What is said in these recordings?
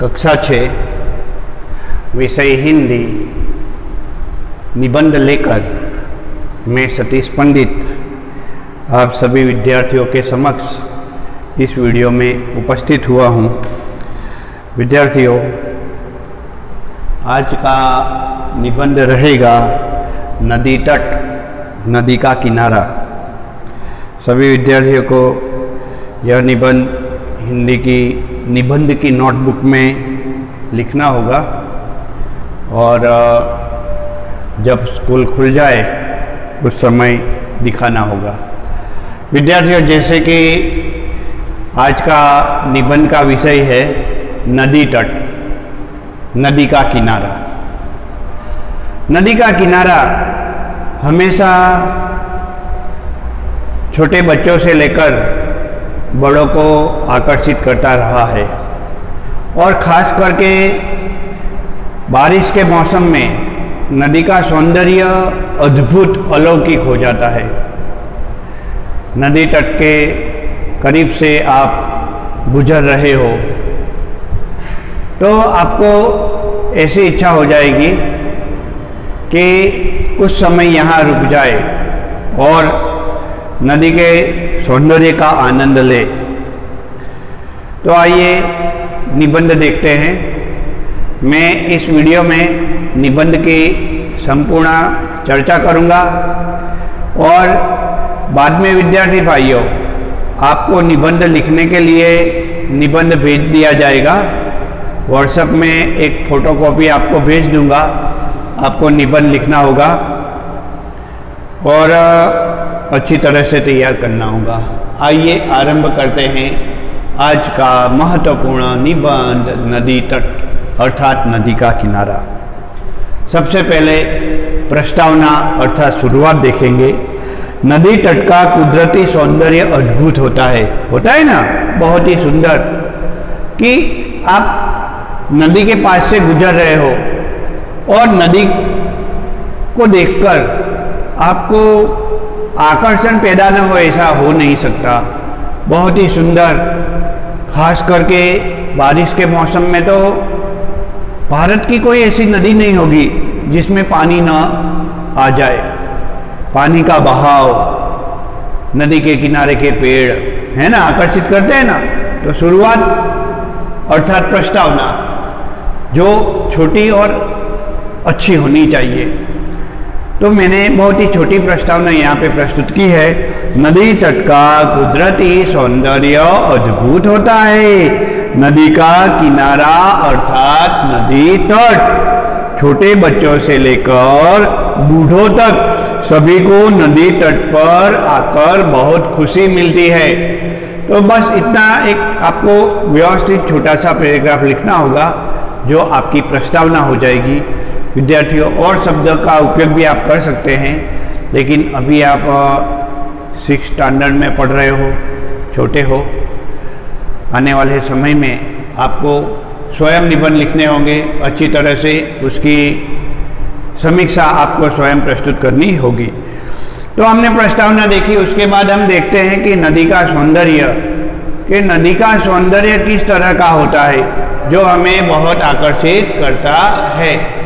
कक्षा छः, विषय हिंदी निबंध लेकर मैं सतीश पंडित, आप सभी विद्यार्थियों के समक्ष इस वीडियो में उपस्थित हुआ हूँ। विद्यार्थियों, आज का निबंध रहेगा नदी तट, नदी का किनारा। सभी विद्यार्थियों को यह निबंध हिंदी की निबंध की नोटबुक में लिखना होगा। और जब स्कूल खुल जाए उस समय दिखाना होगा। विद्यार्थियों, जैसे कि आज का निबंध का विषय है, नदी तट, नदी का किनारा। नदी का किनारा हमेशा छोटे बच्चों से लेकर बड़ों को आकर्षित करता रहा है। और ख़ास करके बारिश के मौसम में नदी का सौंदर्य अद्भुत अलौकिक हो जाता है। नदी तट के करीब से आप गुजर रहे हो। तो आपको ऐसी इच्छा हो जाएगी कि कुछ समय यहाँ रुक जाए और नदी के सौंदर्य का आनंद ले। तो आइए निबंध देखते हैं। मैं इस वीडियो में निबंध की संपूर्ण चर्चा करूँगा और बाद में विद्यार्थी भाइयों, आपको निबंध लिखने के लिए निबंध भेज दिया जाएगा। व्हाट्सएप में एक फोटोकॉपी आपको भेज दूँगा। आपको निबंध लिखना होगा। और अच्छी तरह से तैयार करना होगा। आइए आरंभ करते हैं आज का महत्वपूर्ण निबंध नदी तट, अर्थात नदी का किनारा। सबसे पहले प्रस्तावना अर्थात शुरुआत देखेंगे। नदी तट का कुदरती सौंदर्य अद्भुत होता है। होता है ना? बहुत ही सुंदर। कि आप नदी के पास से गुजर रहे हो और नदी को देखकर आपको आकर्षण पैदा न हो, ऐसा हो नहीं सकता। बहुत ही सुंदर, खास करके बारिश के मौसम में तो भारत की कोई ऐसी नदी नहीं होगी जिसमें पानी न आ जाए। पानी का बहाव, नदी के किनारे के पेड़, है ना, आकर्षित करते हैं ना तो शुरुआत अर्थात प्रस्तावना, जो छोटी और अच्छी होनी चाहिए। तो मैंने बहुत ही छोटी प्रस्तावना यहाँ पे प्रस्तुत की है। नदी तट का कुदरती सौंदर्य अद्भुत होता है। नदी का किनारा अर्थात नदी तट, छोटे बच्चों से लेकर बूढ़ों तक, सभी को नदी तट पर आकर बहुत खुशी मिलती है। तो बस इतना एक आपको व्यवस्थित छोटा सा पैराग्राफ लिखना होगा, जो आपकी प्रस्तावना हो जाएगी। विद्यार्थियों, और शब्द का उपयोग भी आप कर सकते हैं। लेकिन अभी आप सिक्स स्टैंडर्ड में पढ़ रहे हो, छोटे हो, आने वाले समय में आपको स्वयं निबंध लिखने होंगे। अच्छी तरह से उसकी समीक्षा आपको स्वयं प्रस्तुत करनी होगी। तो हमने प्रस्तावना देखी, उसके बाद हम देखते हैं कि नदी का सौंदर्य, कि नदी का सौंदर्य किस तरह का होता है, जो हमें बहुत आकर्षित करता है।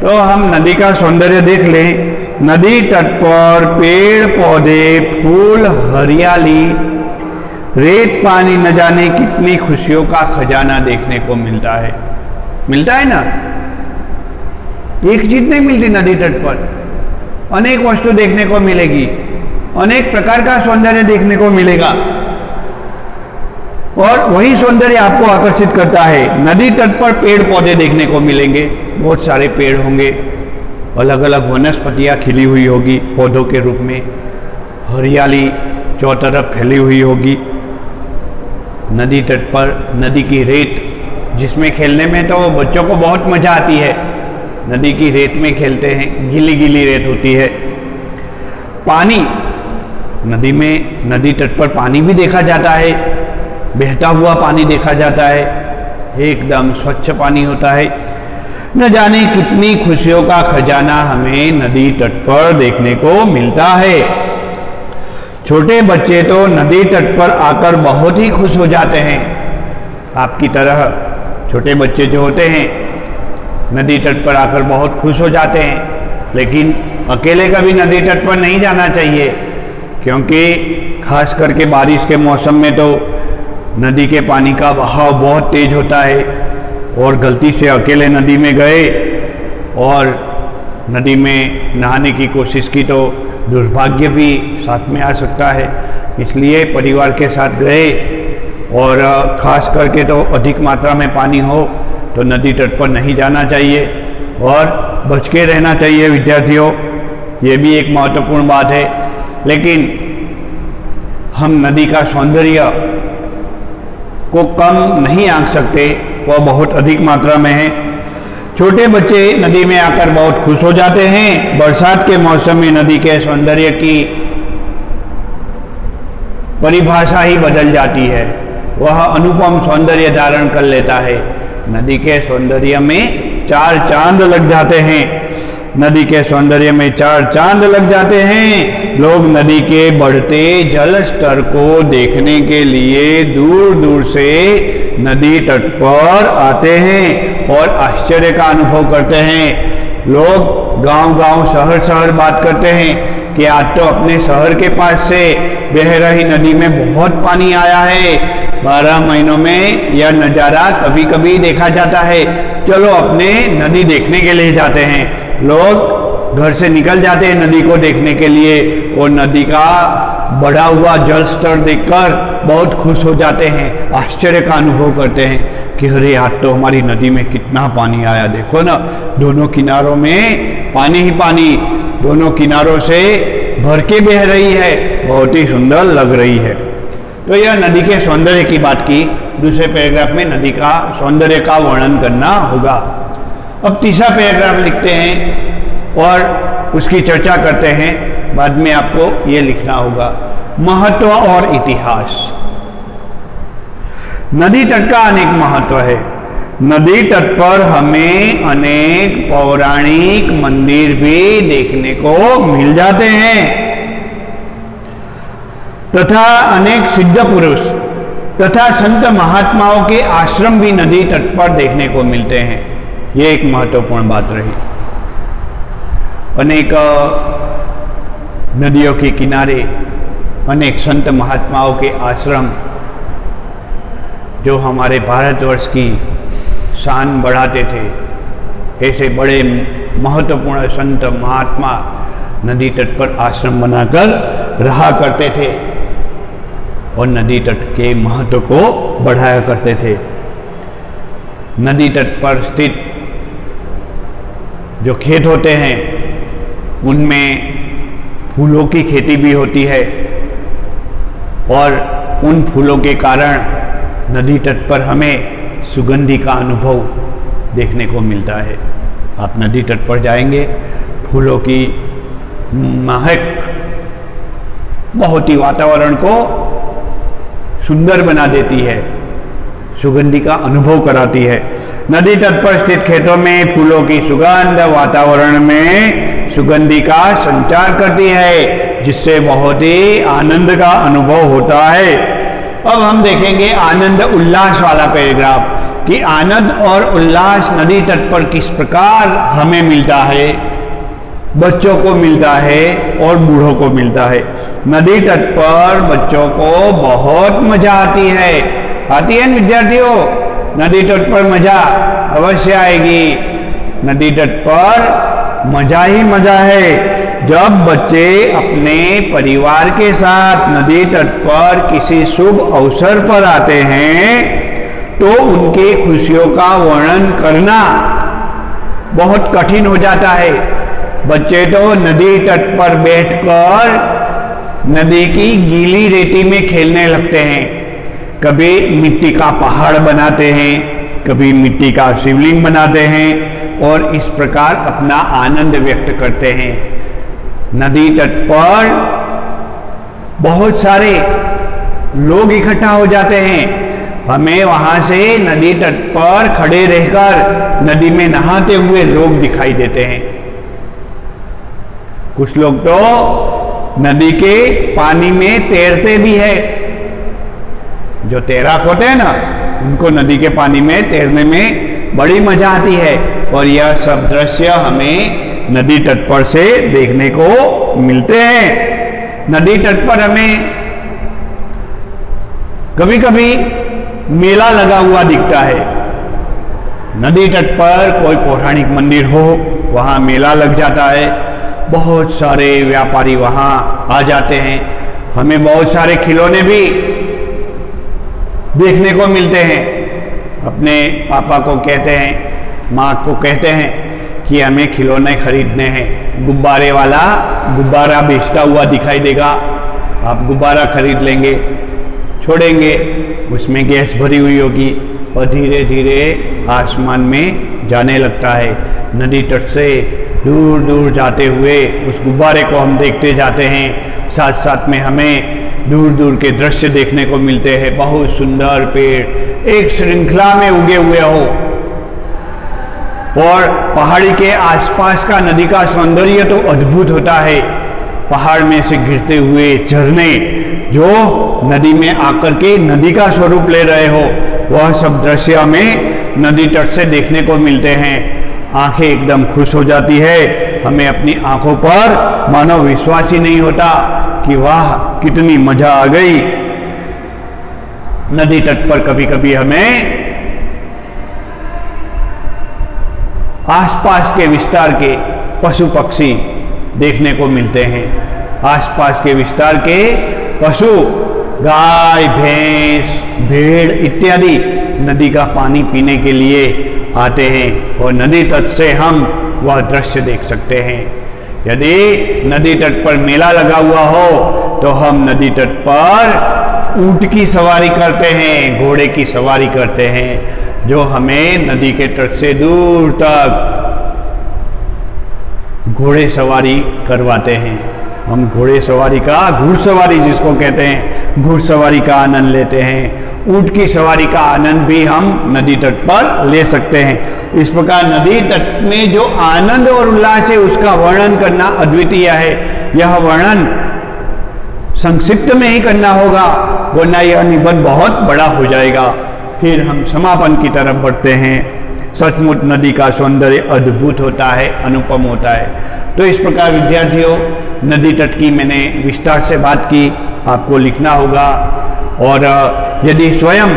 तो हम नदी का सौंदर्य देख लें। नदी तट पर पेड़ पौधे, फूल, हरियाली, रेत पानी न जाने कितनी खुशियों का खजाना देखने को मिलता है। मिलता है ना? एक चीज़ नहीं मिलती नदी तट पर। अनेक वस्तु देखने को मिलेगी। अनेक प्रकार का सौंदर्य देखने को मिलेगा। और वही सौंदर्य आपको आकर्षित करता है। नदी तट पर पेड़ पौधे देखने को मिलेंगे। बहुत सारे पेड़ होंगे। अलग अलग वनस्पतियाँ खिली हुई होगी पौधों के रूप में। हरियाली चौतरफ फैली हुई होगी। नदी तट पर नदी की रेत, जिसमें खेलने में तो बच्चों को बहुत मज़ा आती है। नदी की रेत में खेलते हैं गीली गीली रेत होती है। पानी, नदी में, नदी तट पर पानी भी देखा जाता है। बहता हुआ पानी देखा जाता है। एकदम स्वच्छ पानी होता है। न जाने कितनी खुशियों का खजाना हमें नदी तट पर देखने को मिलता है। छोटे बच्चे तो नदी तट पर आकर बहुत ही खुश हो जाते हैं। आपकी तरह छोटे बच्चे जो होते हैं, नदी तट पर आकर बहुत खुश हो जाते हैं। लेकिन अकेले कभी नदी तट पर नहीं जाना चाहिए, क्योंकि खास करके बारिश के मौसम में तो नदी के पानी का बहाव बहुत तेज होता है और गलती से अकेले नदी में गए और नदी में नहाने की कोशिश की तो दुर्भाग्य भी साथ में आ सकता है। इसलिए परिवार के साथ गए और ख़ास करके तो अधिक मात्रा में पानी हो तो नदी तट पर नहीं जाना चाहिए और बच के रहना चाहिए विद्यार्थियों। ये भी एक महत्वपूर्ण बात है। लेकिन हम नदी का सौंदर्य को कम नहीं आंक सकते वह बहुत अधिक मात्रा में है। छोटे बच्चे नदी में आकर बहुत खुश हो जाते हैं। बरसात के मौसम में नदी के सौंदर्य की परिभाषा ही बदल जाती है। वह अनुपम सौंदर्य धारण कर लेता है। नदी के सौंदर्य में चार चाँद लग जाते हैं। नदी के सौंदर्य में चार चाँद लग जाते हैं। लोग नदी के बढ़ते जल स्तर को देखने के लिए दूर दूर से नदी तट पर आते हैं और आश्चर्य का अनुभव करते हैं। लोग गाँव गाँव शहर शहर बात करते हैं कि आज तो अपने शहर के पास से बह रही नदी में बहुत पानी आया है। बारह महीनों में यह नज़ारा कभी कभी देखा जाता है। चलो अपने नदी देखने के लिए जाते हैं। लोग घर से निकल जाते हैं नदी को देखने के लिए। और नदी का बढ़ा हुआ जल स्तर देखकर बहुत खुश हो जाते हैं, आश्चर्य का अनुभव करते हैं कि अरे, आज तो हमारी नदी में कितना पानी आया। देखो ना, दोनों किनारों में पानी ही पानी, दोनों किनारों से भर के बह रही है, बहुत ही सुंदर लग रही है। तो यह नदी के सौंदर्य की बात की। दूसरे पैराग्राफ में नदी का सौंदर्य का वर्णन करना होगा। अब तीसरा पैराग्राफ लिखते हैं और उसकी चर्चा करते हैं। बाद में आपको यह लिखना होगा। महत्व और इतिहास। नदी तट का अनेक महत्व है। नदी तट पर हमें अनेक पौराणिक मंदिर भी देखने को मिल जाते हैं। तथा अनेक सिद्ध पुरुष तथा संत महात्माओं के आश्रम भी नदी तट पर देखने को मिलते हैं। ये एक महत्वपूर्ण बात रही। अनेक नदियों के किनारे, अनेक संत महात्माओं के आश्रम, जो हमारे भारतवर्ष की शान बढ़ाते थे, ऐसे बड़े महत्वपूर्ण संत महात्मा नदी तट पर आश्रम बनाकर रहा करते थे और नदी तट के महत्व को बढ़ाया करते थे। नदी तट पर स्थित जो खेत होते हैं, उनमें फूलों की खेती भी होती है और उन फूलों के कारण नदी तट पर हमें सुगंधी का अनुभव देखने को मिलता है। आप नदी तट पर जाएँगे, फूलों की महक बहुत ही वातावरण को सुंदर बना देती है, सुगंधी का अनुभव कराती है। नदी तट पर स्थित खेतों में फूलों की सुगंध वातावरण में सुगंधी का संचार करती है, जिससे बहुत ही आनंद का अनुभव होता है। अब हम देखेंगे आनंद उल्लास वाला पैराग्राफ कि आनंद और उल्लास नदी तट पर किस प्रकार हमें मिलता है। बच्चों को मिलता है और बूढ़ों को मिलता है। नदी तट पर बच्चों को बहुत मज़ा आती है। आती है विद्यार्थियों? नदी तट पर मज़ा अवश्य आएगी। नदी तट पर मज़ा ही मज़ा है। जब बच्चे अपने परिवार के साथ नदी तट पर किसी शुभ अवसर पर आते हैं तो उनके खुशियों का वर्णन करना बहुत कठिन हो जाता है। बच्चे तो नदी तट पर बैठकर नदी की गीली रेती में खेलने लगते हैं। कभी मिट्टी का पहाड़ बनाते हैं, कभी मिट्टी का शिवलिंग बनाते हैं और इस प्रकार अपना आनंद व्यक्त करते हैं। नदी तट पर बहुत सारे लोग इकट्ठा हो जाते हैं। हमें वहाँ से नदी तट पर खड़े रहकर नदी में नहाते हुए लोग दिखाई देते हैं। कुछ लोग तो नदी के पानी में तैरते भी है। जो तैराक होते हैं ना, उनको नदी के पानी में तैरने में बड़ी मज़ा आती है। और यह सब दृश्य हमें नदी तट पर से देखने को मिलते हैं। नदी तट पर हमें कभी कभी मेला लगा हुआ दिखता है। नदी तट पर कोई पौराणिक मंदिर हो, वहाँ मेला लग जाता है। बहुत सारे व्यापारी वहाँ आ जाते हैं। हमें बहुत सारे खिलौने भी देखने को मिलते हैं। अपने पापा को कहते हैं, माँ को कहते हैं कि हमें खिलौने खरीदने हैं। गुब्बारे वाला गुब्बारा बेचता हुआ दिखाई देगा। आप गुब्बारा खरीद लेंगे, छोड़ेंगे, उसमें गैस भरी हुई होगी और धीरे धीरे आसमान में जाने लगता है। नदी तट से दूर दूर जाते हुए उस गुब्बारे को हम देखते जाते हैं। साथ साथ में हमें दूर दूर के दृश्य देखने को मिलते हैं। बहुत सुंदर पेड़, एक श्रृंखला में उगे हुए हो। और पहाड़ी के आसपास का नदी का सौंदर्य तो अद्भुत होता है। पहाड़ में से गिरते हुए झरने जो नदी में आकर के नदी का स्वरूप ले रहे हो, वह सब दृश्य हमें नदी तट से देखने को मिलते हैं। आँखें एकदम खुश हो जाती है। हमें अपनी आँखों पर मानो विश्वास ही नहीं होता। कि वाह, कितनी मज़ा आ गई। नदी तट पर कभी कभी हमें आसपास के विस्तार के पशु पक्षी देखने को मिलते हैं। आसपास के विस्तार के पशु, गाय, भैंस, भेड़ इत्यादि नदी का पानी पीने के लिए आते हैं और नदी तट से हम वह दृश्य देख सकते हैं। यदि नदी तट पर मेला लगा हुआ हो तो हम नदी तट पर ऊँट की सवारी करते हैं, घोड़े की सवारी करते हैं, जो हमें नदी के तट से दूर तक घोड़े सवारी करवाते हैं। हम घोड़े सवारी का घुड़सवारी जिसको कहते हैं घुड़सवारी का आनंद लेते हैं। ऊँट की सवारी का आनंद भी हम नदी तट पर ले सकते हैं। इस प्रकार नदी तट में जो आनंद और उल्लास है, उसका वर्णन करना अद्वितीय है। यह वर्णन संक्षिप्त में ही करना होगा, वरना यह निबंध बहुत बड़ा हो जाएगा। फिर हम समापन की तरफ़ बढ़ते हैं। सचमुच नदी का सौंदर्य अद्भुत होता है, अनुपम होता है। तो इस प्रकार विद्यार्थियों, नदी तट की मैंने विस्तार से बात की, आपको लिखना होगा। और यदि स्वयं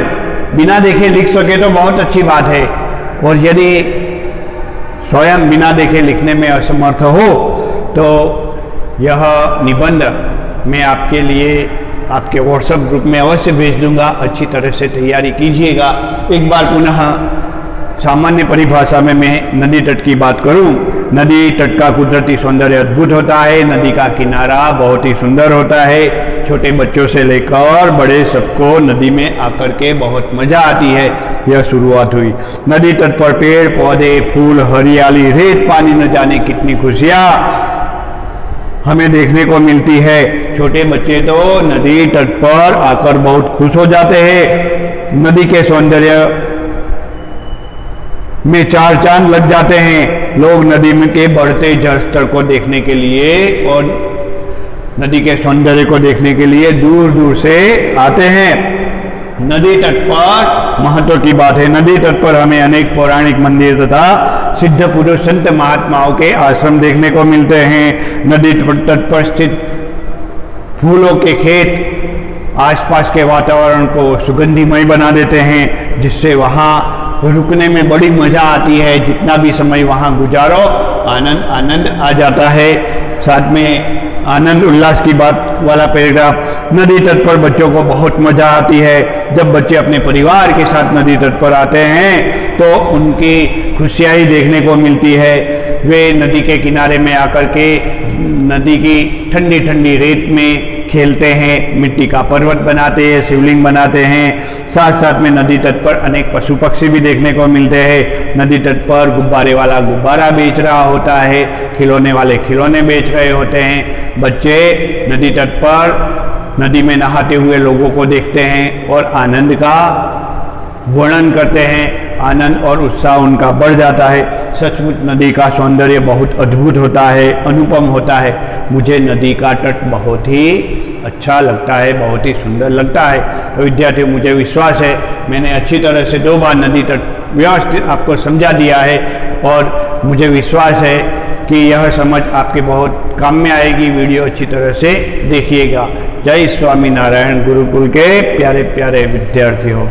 बिना देखे लिख सके तो बहुत अच्छी बात है। और यदि स्वयं बिना देखे लिखने में असमर्थ हो तो यह निबंध मैं आपके लिए आपके व्हाट्सएप ग्रुप में अवश्य भेज दूँगा। अच्छी तरह से तैयारी कीजिएगा। एक बार पुनः सामान्य परिभाषा में मैं नदी तट की बात करूँ, नदी तट का कुदरती सौंदर्य अद्भुत होता है, नदी का किनारा बहुत ही सुंदर होता है। छोटे बच्चों से लेकर बड़े सबको नदी में आकर के बहुत मज़ा आती है, यह शुरुआत हुई। नदी तट पर पेड़, पौधे, फूल, हरियाली, रेत, पानी न जाने कितनी खुशियाँ हमें देखने को मिलती है। छोटे बच्चे तो नदी तट पर आकर बहुत खुश हो जाते हैं। नदी के सौंदर्य में चार चाँद लग जाते हैं। लोग नदी में के बढ़ते जल स्तर को देखने के लिए और नदी के सौंदर्य को देखने के लिए दूर दूर से आते हैं। नदी तट पर महत्व की बात है। नदी तट पर हमें अनेक पौराणिक मंदिर तथा सिद्ध पुरुष संत महात्माओं के आश्रम देखने को मिलते हैं। नदी तट पर स्थित फूलों के खेत आसपास के वातावरण को सुगंधिमय बना देते हैं, जिससे वहाँ रुकने में बड़ी मज़ा आती है। जितना भी समय वहाँ गुजारो, आनंद आनंद आ जाता है। साथ में आनंद उल्लास की बात वाला पैराग्राफ, नदी तट पर बच्चों को बहुत मज़ा आती है। जब बच्चे अपने परिवार के साथ नदी तट पर आते हैं तो उनकी खुशियाँ ही देखने को मिलती है। वे नदी के किनारे में आकर के, नदी की ठंडी ठंडी रेत में खेलते हैं, मिट्टी का पर्वत बनाते हैं, शिवलिंग बनाते हैं। साथ साथ में नदी तट पर अनेक पशु पक्षी भी देखने को मिलते हैं। नदी तट पर गुब्बारे वाला गुब्बारा बेच रहा होता है। खिलौने वाले खिलौने बेच रहे होते हैं। बच्चे नदी तट पर नदी में नहाते हुए लोगों को देखते हैं और आनंद का वर्णन करते हैं। आनंद और उत्साह उनका बढ़ जाता है। सचमुच नदी का सौंदर्य बहुत अद्भुत होता है, अनुपम होता है। मुझे नदी का तट बहुत ही अच्छा लगता है, बहुत ही सुंदर लगता है। तो विद्यार्थी, मुझे विश्वास है, मैंने अच्छी तरह से दो बार नदी तट व्यवस्थित आपको समझा दिया है और मुझे विश्वास है कि यह समझ आपके बहुत काम में आएगी। वीडियो अच्छी तरह से देखिएगा। जय स्वामी नारायण, गुरुकुल के प्यारे प्यारे विद्यार्थियों।